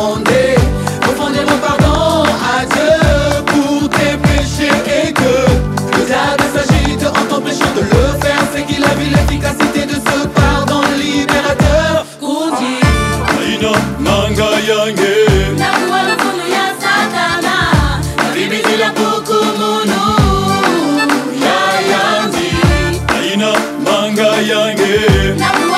demander, profondément pardon à Dieu pour tes péchés et que le diable s'agite en t'empêchant de le faire. C'est qu'il a vu l'efficacité de ce pardon libérateur. Kundi. Aïna, nanga yange. Nakuwa lukunu ya satana. Bibizi la buku munu. Ya yandi. Aïna, nanga yange. Nakuwa